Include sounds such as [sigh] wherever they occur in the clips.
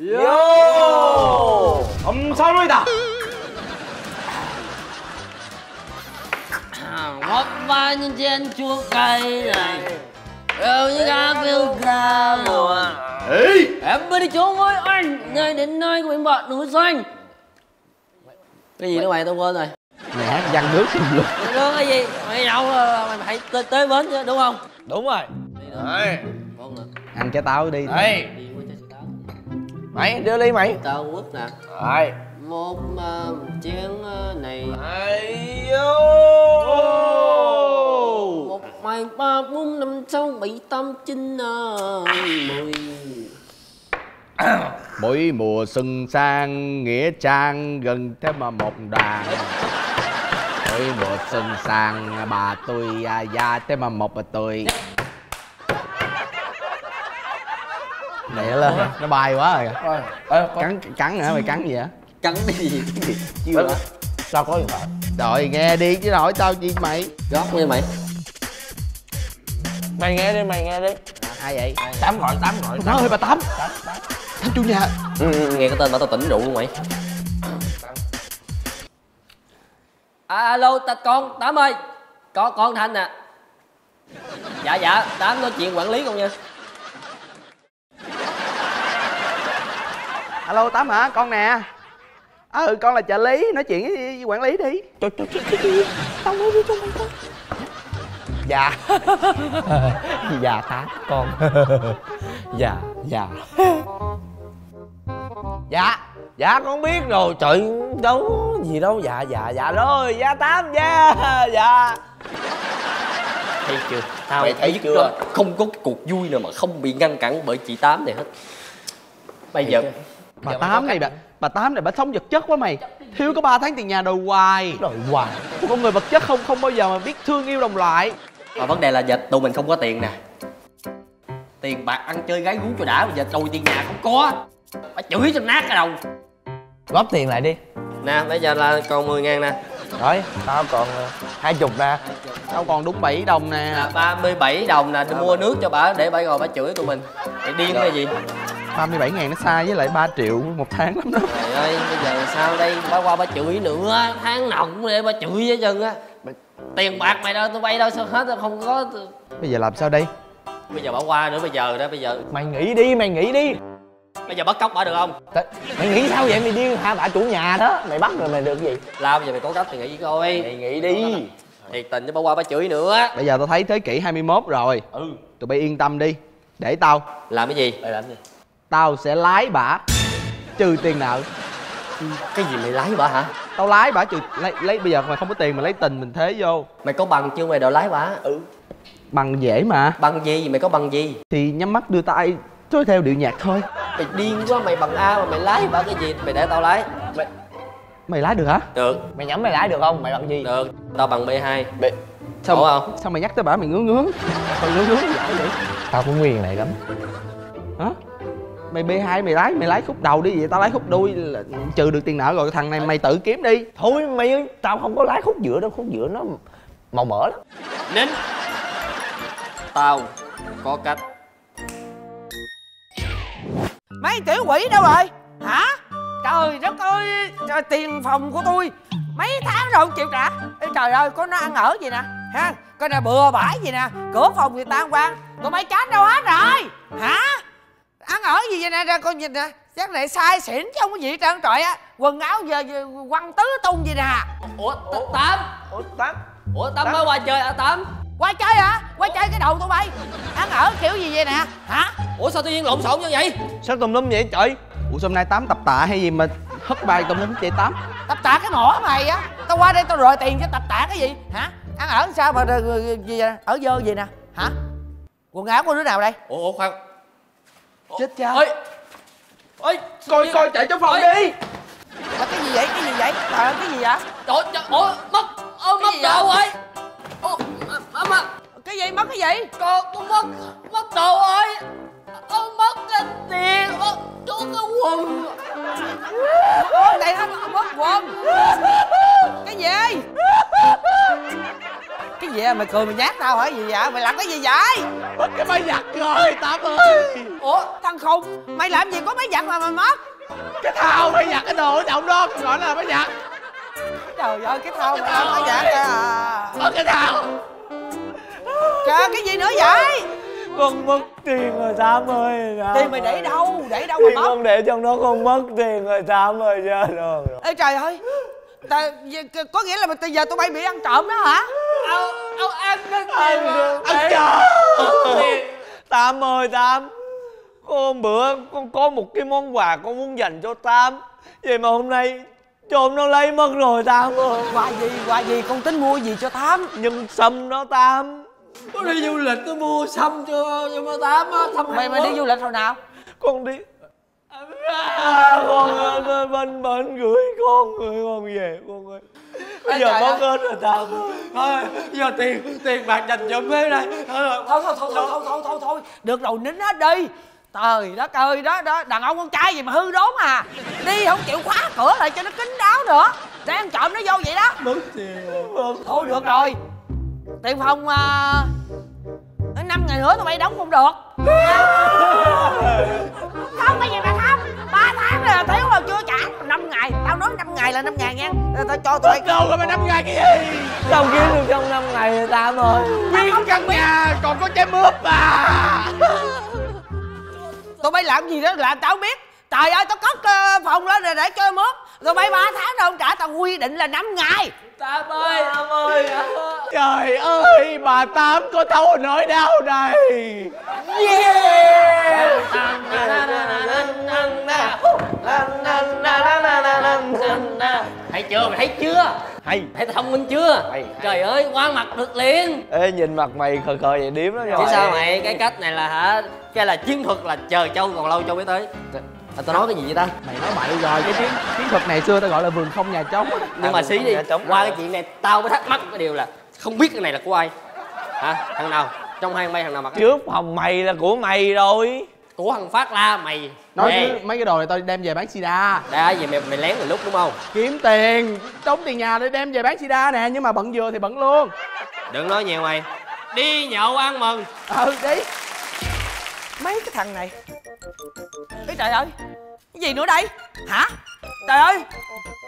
요! 감사합니다. Một ba nhân trên chua cay này Rồi như gà phiêu gà 에이! Em mới đi trốn với anh Nơi đến nơi của mình bọt núi xanh Cái gì nữa mày tao quên rồi mày hát văn nước tùm lum Nó cái gì Mày đâu ờ, mày phải tới, tới bến chứ đúng không đúng rồi. Đấy. Ngon nè ăn trái táo đi Đấy. Mày đưa ly mày. Tao quất nè Đấy. Một uh, chén ờ, này. Yo! Một hai ba bốn năm sáu bảy tám chín ờ, mười [coughs] mỗi mùa xuân sang nghĩa trang gần thế mà một đoàn mỗi mùa xuân sang bà tôi già thế mà một bà tôi Lẹ lên. Nó bay quá rồi. Ê, con- cắn cắn hả? Mày cắn gì hả Cắn cái gì? Chưa Ê, hả? Sao có điện thoại? rồi nghe đi chứ hỏi tao gì mày. Gót nha mày. Mày nghe đi, mày nghe đi. ai vậy? Tám gọi, tám gọi. má ơi bà tám. Tám chủ nhà. Ừ, ừ, nghe cái tên mà tao tỉnh rượu luôn mày. À, alo ta con tám ơi. Con con thanh nè dạ dạ tám nói chuyện quản lý con nha alo tám hả con nè ừ con là trợ lý nói chuyện với, với quản lý đi Trời, trời, trời. Tao nói mày coi. Dạ. [laughs] dạ tám con. [laughs] dạ, dạ. dạ. Dạ con biết rồi. Trời đâu gì đâu. Dạ dạ dạ rồi. Dạ tám dạ. Dạ. thấy chưa tao Mày thấy chưa? đó, không có cuộc vui nào mà không bị ngăn cản bởi chị tám này hết bây giờ bà tám này bà bà tám này bà sống vật chất quá mày. Thiếu có 3 tháng tiền nhà đòi hoài. Rồi hoài. con người vật chất không không bao giờ mà biết thương yêu đồng loại. Mà vấn đề là giờ tụi mình không có tiền nè. Tiền bạc ăn chơi gái gú cho đã bây giờ đòi tiền nhà không có. Phải chửi cho nát cái đầu. Góp tiền lại đi. nè bây giờ là còn 10 ngàn nè. Rồi, tao còn ờ, hai chục nè. tao còn đúng 7 đồng nè. Là 37 đồng nè đi mua nước cho bà để bà ngồi bà chửi tụi mình. Điên cái gì 37 ngàn nó xa với lại 3 triệu một tháng lắm đó trời ơi bây giờ sao đây bà qua bà chửi nữa tháng nào cũng để bà chửi với chân á Mày- tiền bạc mày đâu tôi bay đâu sao hết không có bây giờ làm sao đây bây giờ bà qua nữa bây giờ đó bây giờ Mày nghĩ đi, mày nghĩ đi. bây giờ bắt cóc bà được không T- Mày nghĩ sao vậy? Mày điên hả? Bà chủ nhà đó. Mày bắt rồi mày được gì? lao bây giờ mày có cách thì nghĩ coi Mày nghĩ đi. thiệt tình cho bà qua bà chửi nữa bây giờ tao thấy thế kỷ 21 rồi Ừ. tụi bay yên tâm đi để tao làm cái gì Mày làm gì? Tao sẽ lái bả. Trừ tiền nợ. Cái gì mày lái bà hả? Tao lái bả trừ lấy lấy bây giờ mày không có tiền mà lấy tình mình thế vô. Mày có bằng chưa? Mày đòi lái bà ừ. Bằng dễ mà. Bằng gì? Mày có bằng gì? Thì nhắm mắt đưa tay trôi theo điệu nhạc thôi. Mày điên quá mày bằng a mà mày lái bà cái gì? Mày để tao lái. Mày, mày lái được hả? Được. Mày nhắm mày lái được không? Mày bằng gì? được. Tao bằng b 2 Mày, sao Ổn không? sao mày nhắc tới bả mày ngứa ngứa? Thôi ngứa ngứa dãi vậy? Tao cũng nguyên này lắm. hả mày b 2 mày lái mày lái khúc đầu đi vậy tao lái khúc đuôi là trừ được tiền nợ rồi thằng này mày tự kiếm đi Thôi mày ơi, tao không có lái khúc giữa đâu. Khúc giữa nó màu mỡ lắm. nín tao có cách Mấy tiểu quỷ đâu rồi? Hả? Trời đất ơi, trời, tiền phòng của tôi Mấy tháng rồi không chịu trả Ê, Trời ơi, có nó ăn ở gì nè ha Coi nè bừa bãi gì nè Cửa phòng người ta quang Tụi mấy chán đâu hết rồi Hả? Ăn ở gì vậy nè, nè con nhìn nè Chắc này sai xỉn chứ không có gì hết trơn trời á Quần áo giờ, giờ quăng tứ tung gì nè ủa tám Ủa, tám. ủa tám mới qua chơi à tám Qua chơi hả? Qua chơi cái đầu tụi bay Ăn ở kiểu gì vậy nè Hả? ủa sao tự nhiên lộn xộn như vậy Sao tùm lum vậy trời? ủa sao hôm nay tám tập tạ hay gì mà hất bài tùm lum chạy tám Tập tạ cái mỏ mày á Tao qua đây tao rời tiền cho tập tạ cái gì Hả? Ăn ở sao mà gì vậy? Ở dơ gì nè Hả? Quần áo của đứa nào đây? ủa ủa khoan chết cha ơi ơi coi coi chạy trong phòng đi Là cái gì vậy? Cái gì vậy? Trời ơi, cái gì vậy? trời trời ủa mất ơ mất đồ rồi ủa mà, mà Cái gì? Mất cái gì? con con mất mất đồ rồi con mất cái tiền mất chú cái quần Ôi, đây nó mất quần Mày cười mày nhát tao hả? Gì vậy? Mày làm cái gì vậy? Mất cái máy giặt rồi tám ơi. Ủa thằng khùng mày làm gì? Có máy giặt mà mày mất cái thao máy giặt cái đồ ở trọng đó gọi là máy giặt. Trời ơi cái thao mày làm máy giặt à. Mất cái thao. Trời cái gì nữa vậy? Con mất tiền rồi tám ơi. Tám tiền mày để đâu? Để đâu tiền mà mất con để trong đó con mất tiền rồi tám ơi chết rồi. Ê trời ơi ta, có nghĩa là bây giờ tụi bay bị ăn trộm đó hả? Ông ông ăn cái ăn ăn trộm tám ơi tám có hôm bữa con có một cái món quà con muốn dành cho tám vậy mà hôm nay trộm nó lấy mất rồi tám ơi. Quà gì quà gì? Con tính mua gì cho tám nhân sâm đó tám có đi du lịch tôi mua xăm cho cho tám á mày mày đi du lịch hồi nào? Con đi à, [laughs] con bên bên gửi con gửi con về con ơi. Bây giờ ơi. hết rồi ơi thôi giờ tiền tiền bạc dành cho mấy đây. Thôi thôi thôi thôi thôi thôi thôi được rồi nín hết đi. Trời đất ơi đó đó. Đàn ông con trai gì mà hư đốn à? Đi không chịu khóa cửa lại cho nó kín đáo nữa. Để ăn trộm nó vô vậy đó. Mất tiền thôi được rồi. Tiền phòng à, năm ngày nữa tụi bay đóng [laughs] không được. Không cái gì là năm ngày nha. Tao cho tụi đâu rồi mà năm ngày cái gì. Sao kiếm được trong năm ngày rồi. Tám ơi nguyên căn nhà còn có trái mướp à. Tụi bay làm gì đó làm tao không biết. Trời ơi tao cất ờ, phòng lên rồi để chơi mướp. Tụi bay ba tháng đâu không trả tao quy định là 5 ngày tám ơi. Tám ơi. Trời ơi bà tám có thấu nỗi đau này. Thấy chưa? Mày thấy chưa? Hay. Thấy thông minh chưa? Hay, hay. trời ơi qua mặt được liền. Ê nhìn mặt mày khờ khờ vậy điếm đó chứ sao mày? Cái cách này là hả? Cái là chiến thuật là chờ châu còn lâu châu mới tới à, tao nói cái gì vậy ta? Mày nói bậy rồi. Cái chiến chiến thuật này xưa ta gọi là vườn không nhà trống. Nhưng mà À, xí đi qua cái chuyện này tao mới thắc mắc cái điều là không biết cái này là của ai. Hả? Thằng nào? Trong hai bay thằng nào mặc trước phòng mày là của mày rồi. Của thằng phát la mày nói chứ mấy cái đồ này tao đem về bán sida. Đã vậy mày mày lén từ lúc đúng không? Kiếm tiền trống tiền nhà để đem về bán sida nè nhưng mà bận vừa thì bận luôn. Đừng nói nhiều mày. Đi nhậu ăn mừng. Ừ đi. Mấy cái thằng này Ê trời ơi Cái gì nữa đây? Hả? Trời ơi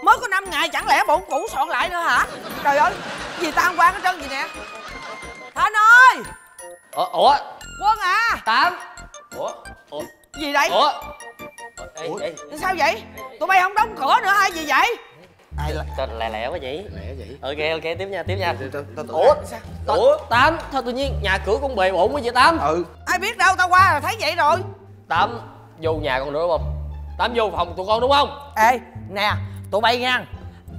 Mới có 5 ngày chẳng lẽ bổn cũ soạn lại nữa hả? Trời ơi Gì tan quan hết trơn gì nè. Thanh ơi! Ủa ủa? Quân à! Tám. Ủa? Ủa? Gì đây ủa? Ê, ê, Sao vậy? Tụi bay không đóng cửa nữa hay gì vậy? Trời, lẹ lẹ quá vậy. Lẹ vậy? Ok ok tiếp nha tiếp nha. Ủa? ủa ủa? Tám. Thôi tự nhiên nhà cửa cũng bề ổn quá vậy tám. Ừ. Ai biết đâu tao qua là thấy vậy rồi tám vô nhà con nữa đúng không? Tám vô phòng tụi con đúng không? Ê nè Tụi bay nha.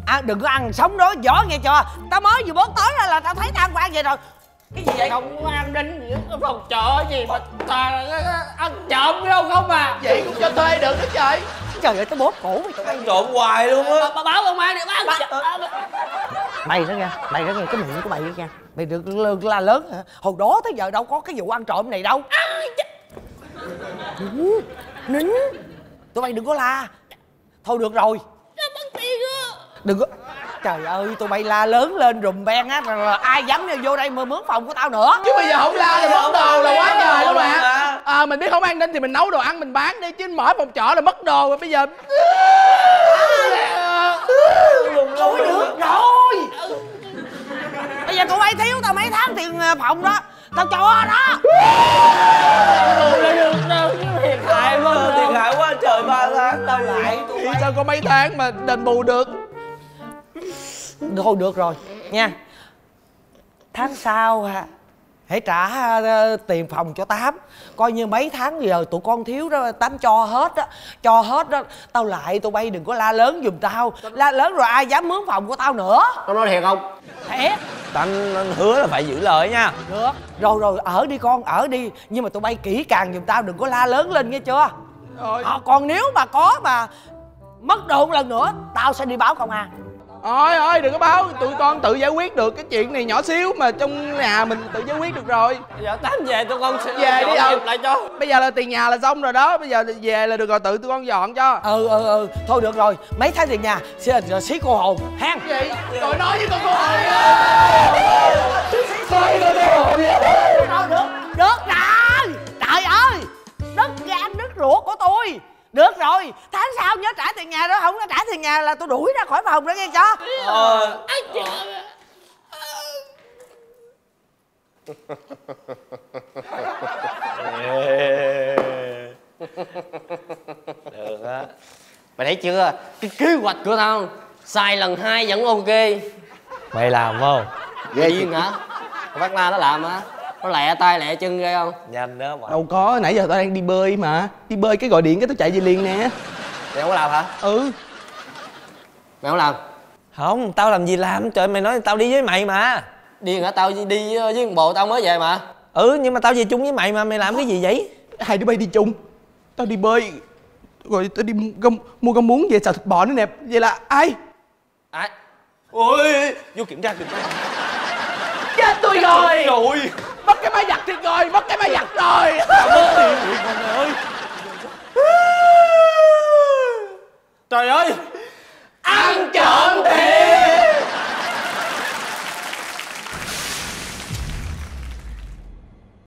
À, Đừng có ăn sống đó gió nghe cho Tao mới vừa bớt tới ra là tao thấy tan quan vậy rồi. Cái gì vậy? Không có an ninh gì ở phòng trọ gì mà là ăn trộm đâu không à. Vậy cũng cho thuê được đó trời Trời ơi tao bóp cổ mày. Tụi bay trộn hoài luôn á. Bà, bà báo công an đi báo. Mày đó nha mày đó nghe cái miệng của mày đó nha. Mày được la lớn hả? Hồi đó tới giờ đâu có cái vụ ăn trộm này đâu nín. Nín tụi bay đừng có la. Thôi được rồi. Đừng có. Trời ơi tụi bay la lớn lên rùm beng á rồi, rồi ai dám vô đây mà mướn phòng của tao nữa? Chứ bây giờ không la thì mất đồ là quá trời luôn mà. mà. à mình biết không an ninh thì mình nấu đồ ăn mình bán đi chứ mở phòng trọ là mất đồ rồi bây giờ thôi được rồi. Bây giờ tụi bay thiếu tao mấy tháng tiền ờ, phòng đó tao cho đó. Thiệt hại quá thiệt hại quá trời ba tháng tao lại. Thì sao có mấy tháng mà đền bù được? Thôi được rồi. Nha. Tháng sau ha hãy trả ờ, tiền phòng cho tám. Coi như mấy tháng giờ tụi con thiếu đó tám cho hết á cho hết đó. Tao lại tụi bay đừng có la lớn giùm tao. La lớn rồi ai dám mướn phòng của tao nữa. Con nói thiệt không? Thiệt. Tanh anh hứa là phải giữ lời nha. Được. Rồi rồi ở đi con ở đi. Nhưng mà tụi bay kỹ càng giùm tao đừng có la lớn lên nghe chưa? Rồi. Ờ, còn nếu mà có mà mất đồ một lần nữa tao sẽ đi báo công an Ôi ôi đừng có báo. Tụi con tự giải quyết được cái chuyện này nhỏ xíu Mà trong nhà mình tự giải quyết được rồi. Giờ tám về tụi con sẽ Về đi, dọn ừ. lại cho. Bây giờ là tiền nhà là xong rồi đó. Bây giờ về là được rồi tự tụi con dọn cho. Ừ ừ ừ thôi được rồi. Mấy tháng tiền nhà sẽ là xí cô hồn ha Gì? Rồi nói với con cô hồi Thôi được được rồi. Trời ơi đất gan đất ruột của tôi được rồi tháng sau nhớ trả tiền nhà đó không có trả tiền nhà là tôi đuổi ra khỏi phòng đó nghe cho Ờ, được á. Mày thấy chưa? Cái kế hoạch của tao xài lần hai vẫn ok. Mày làm không? Điên hả? Con bác la nó làm hả nó lẹ tay lẹ chân ghê không? Nhanh đó mà. Đâu có nãy giờ tao đang đi bơi mà. Đi bơi cái gọi điện cái tao chạy về liền nè. Mày không có làm hả? Ừ. Mày không làm? Không tao làm gì làm? Trời mày nói tao đi với mày mà. Điên hả? Tao đi với với thằng bồ tao mới về mà. Ừ nhưng mà tao về chung với mày mà. Mày làm cái gì vậy? Hai đứa bay đi chung. Tao đi bơi Rồi tao đi mua con, mua con muốn về xào thịt bò nữa nè. Vậy là ai? À, ôi vô kiểm tra kiểm tra Chết tôi rồi. Rồi cái máy giặt thiệt rồi Mất cái máy giặt rồi. [laughs] Trời ơi. Ăn trộm thiệt